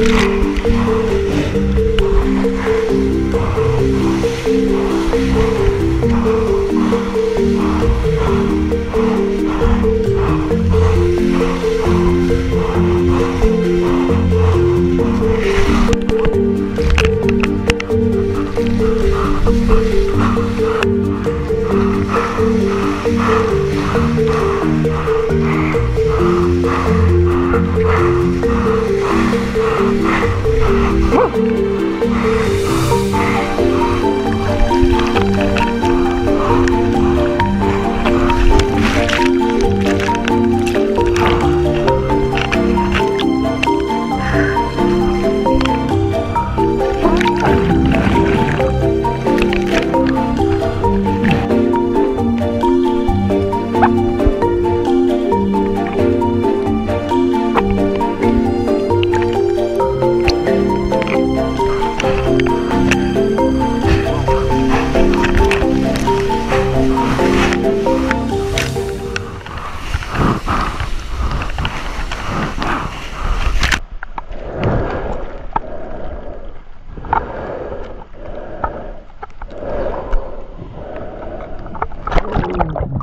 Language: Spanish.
Thank you. Thank